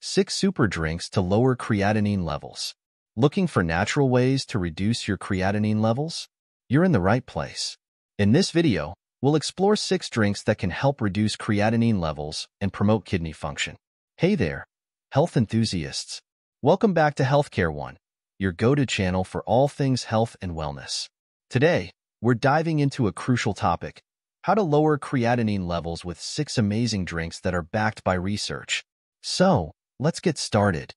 Six super drinks to lower creatinine levels. Looking for natural ways to reduce your creatinine levels? You're in the right place. In this video, we'll explore six drinks that can help reduce creatinine levels and promote kidney function. Hey there, health enthusiasts. Welcome back to Healthcare One, your go-to channel for all things health and wellness. Today, we're diving into a crucial topic, how to lower creatinine levels with six amazing drinks that are backed by research. So, let's get started.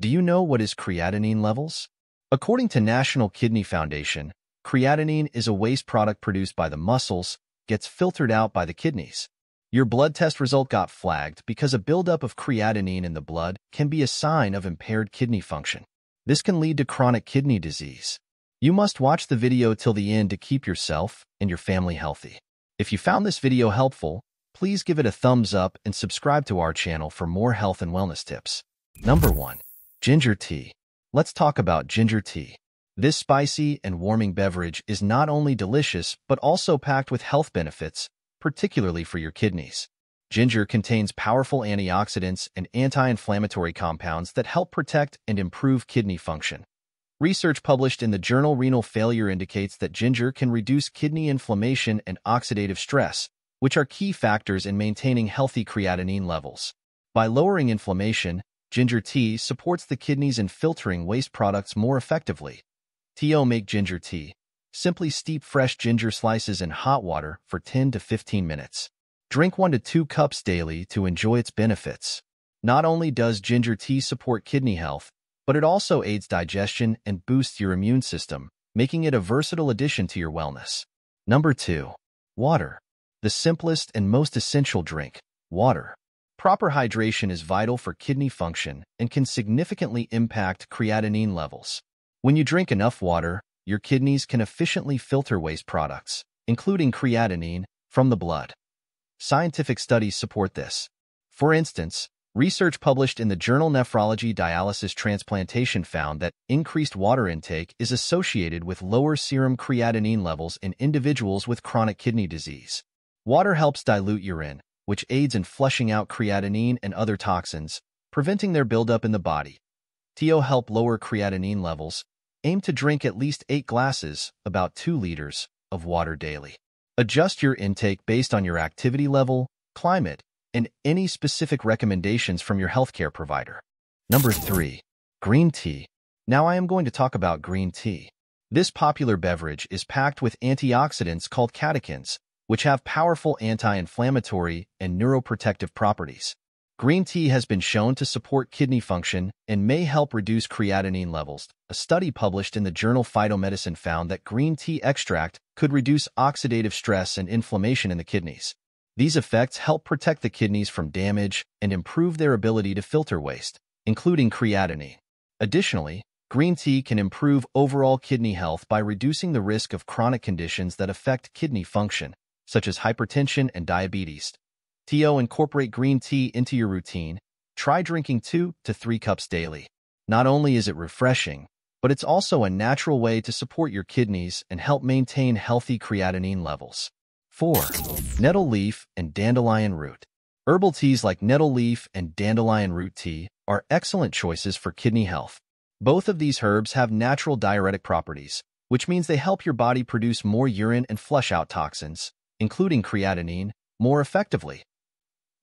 Do you know what is creatinine levels? According to National Kidney Foundation, creatinine is a waste product produced by the muscles, gets filtered out by the kidneys. Your blood test result got flagged because a buildup of creatinine in the blood can be a sign of impaired kidney function. This can lead to chronic kidney disease. You must watch the video till the end to keep yourself and your family healthy. If you found this video helpful, please give it a thumbs up and subscribe to our channel for more health and wellness tips. Number 1. Ginger Tea. Let's talk about ginger tea. This spicy and warming beverage is not only delicious, but also packed with health benefits, particularly for your kidneys. Ginger contains powerful antioxidants and anti-inflammatory compounds that help protect and improve kidney function. Research published in the journal Renal Failure indicates that ginger can reduce kidney inflammation and oxidative stress, which are key factors in maintaining healthy creatinine levels. By lowering inflammation, ginger tea supports the kidneys in filtering waste products more effectively. T.O. make ginger tea. Simply steep fresh ginger slices in hot water for 10 to 15 minutes. Drink 1 to 2 cups daily to enjoy its benefits. Not only does ginger tea support kidney health, but it also aids digestion and boosts your immune system, making it a versatile addition to your wellness. Number 2. Water. The simplest and most essential drink, water. Proper hydration is vital for kidney function and can significantly impact creatinine levels. When you drink enough water, your kidneys can efficiently filter waste products, including creatinine, from the blood. Scientific studies support this. For instance, Research published in the journal Nephrology Dialysis Transplantation found that increased water intake is associated with lower serum creatinine levels in individuals with chronic kidney disease. Water helps dilute urine, which aids in flushing out creatinine and other toxins, preventing their buildup in the body. TO help lower creatinine levels. Aim to drink at least 8 glasses, about 2 liters, of water daily. Adjust your intake based on your activity level, climate, and any specific recommendations from your healthcare provider. Number 3. Green tea. Now I am going to talk about green tea. This popular beverage is packed with antioxidants called catechins, which have powerful anti-inflammatory and neuroprotective properties. Green tea has been shown to support kidney function and may help reduce creatinine levels. A study published in the journal Phytomedicine found that green tea extract could reduce oxidative stress and inflammation in the kidneys. These effects help protect the kidneys from damage and improve their ability to filter waste, including creatinine. Additionally, green tea can improve overall kidney health by reducing the risk of chronic conditions that affect kidney function, such as hypertension and diabetes. TO incorporate green tea into your routine. Try drinking 2 to 3 cups daily. Not only is it refreshing, but it's also a natural way to support your kidneys and help maintain healthy creatinine levels. 4. Nettle leaf and dandelion root. Herbal teas like nettle leaf and dandelion root tea are excellent choices for kidney health. Both of these herbs have natural diuretic properties, which means they help your body produce more urine and flush out toxins, including creatinine, more effectively.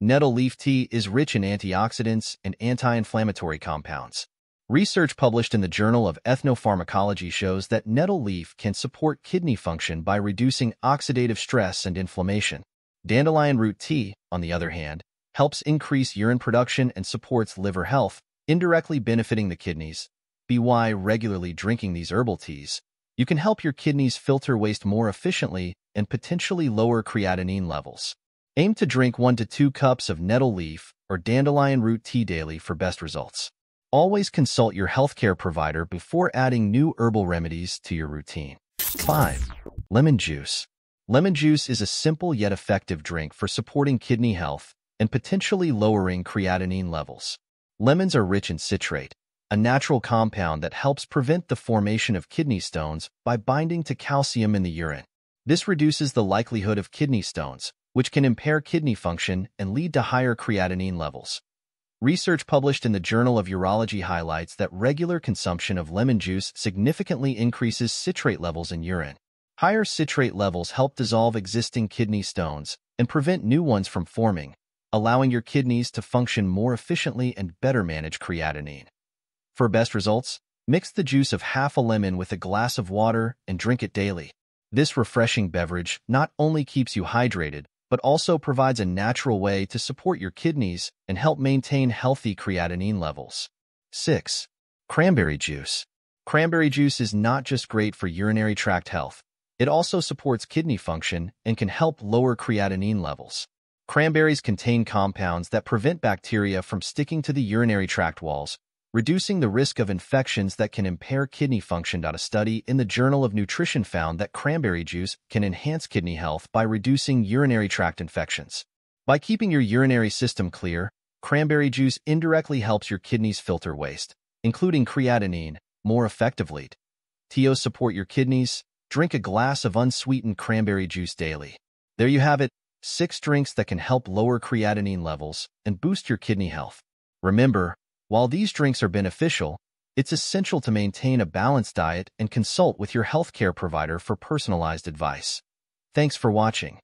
Nettle leaf tea is rich in antioxidants and anti-inflammatory compounds. Research published in the Journal of Ethnopharmacology shows that nettle leaf can support kidney function by reducing oxidative stress and inflammation. Dandelion root tea, on the other hand, helps increase urine production and supports liver health, indirectly benefiting the kidneys. By regularly drinking these herbal teas, you can help your kidneys filter waste more efficiently and potentially lower creatinine levels. Aim to drink 1 to 2 cups of nettle leaf or dandelion root tea daily for best results. Always consult your healthcare provider before adding new herbal remedies to your routine. 5. Lemon juice. Lemon juice is a simple yet effective drink for supporting kidney health and potentially lowering creatinine levels. Lemons are rich in citrate, a natural compound that helps prevent the formation of kidney stones by binding to calcium in the urine. This reduces the likelihood of kidney stones, which can impair kidney function and lead to higher creatinine levels. Research published in the Journal of Urology highlights that regular consumption of lemon juice significantly increases citrate levels in urine. Higher citrate levels help dissolve existing kidney stones and prevent new ones from forming, allowing your kidneys to function more efficiently and better manage creatinine. For best results, mix the juice of half a lemon with a glass of water and drink it daily. This refreshing beverage not only keeps you hydrated, but also provides a natural way to support your kidneys and help maintain healthy creatinine levels. 6. Cranberry juice. Cranberry juice is not just great for urinary tract health, it also supports kidney function and can help lower creatinine levels. Cranberries contain compounds that prevent bacteria from sticking to the urinary tract walls, reducing the risk of infections that can impair kidney function. A study in the Journal of Nutrition found that cranberry juice can enhance kidney health by reducing urinary tract infections. By keeping your urinary system clear, cranberry juice indirectly helps your kidneys filter waste, including creatinine, more effectively. TO support your kidneys, drink a glass of unsweetened cranberry juice daily. There you have it, six drinks that can help lower creatinine levels and boost your kidney health. Remember, while these drinks are beneficial, it's essential to maintain a balanced diet and consult with your healthcare provider for personalized advice. Thanks for watching.